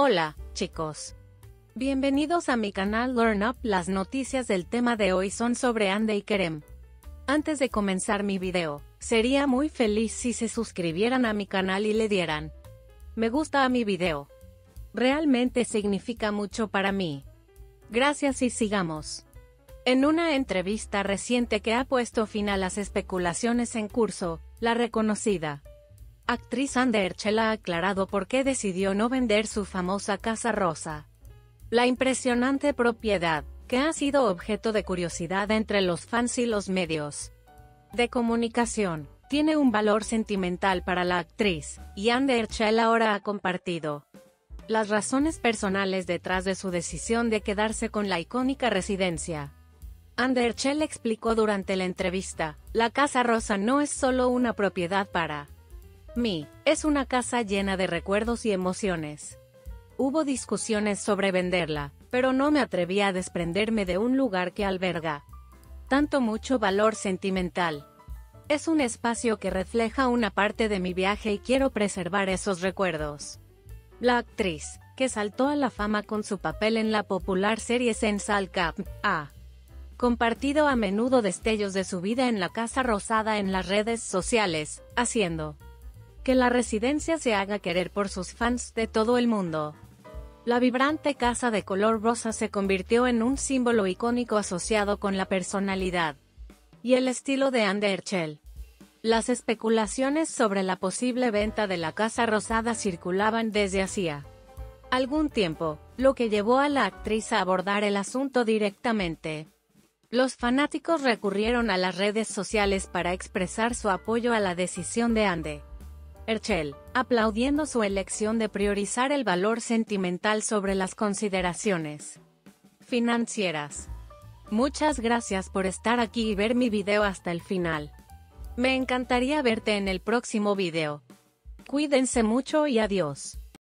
Hola, chicos. Bienvenidos a mi canal Learn Up. Las noticias del tema de hoy son sobre Ande y Kerem. Antes de comenzar mi video, sería muy feliz si se suscribieran a mi canal y le dieran me gusta a mi video. Realmente significa mucho para mí. Gracias y sigamos. En una entrevista reciente que ha puesto fin a las especulaciones en curso, la reconocida actriz Anderchel ha aclarado por qué decidió no vender su famosa Casa Rosa. La impresionante propiedad, que ha sido objeto de curiosidad entre los fans y los medios de comunicación, tiene un valor sentimental para la actriz, y Anderchel ahora ha compartido las razones personales detrás de su decisión de quedarse con la icónica residencia. Anderchel explicó durante la entrevista, la Casa Rosa no es solo una propiedad para mí, es una casa llena de recuerdos y emociones. Hubo discusiones sobre venderla, pero no me atreví a desprenderme de un lugar que alberga tanto mucho valor sentimental. Es un espacio que refleja una parte de mi viaje y quiero preservar esos recuerdos. La actriz, que saltó a la fama con su papel en la popular serie Sensal Cap, ha compartido a menudo destellos de su vida en la Casa Rosada en las redes sociales, haciendo que la residencia se haga querer por sus fans de todo el mundo. La vibrante casa de color rosa se convirtió en un símbolo icónico asociado con la personalidad y el estilo de Anderchel. Las especulaciones sobre la posible venta de la Casa Rosada circulaban desde hacía algún tiempo, lo que llevó a la actriz a abordar el asunto directamente. Los fanáticos recurrieron a las redes sociales para expresar su apoyo a la decisión de Ande. Herschel, aplaudiendo su elección de priorizar el valor sentimental sobre las consideraciones financieras. Muchas gracias por estar aquí y ver mi video hasta el final. Me encantaría verte en el próximo video. Cuídense mucho y adiós.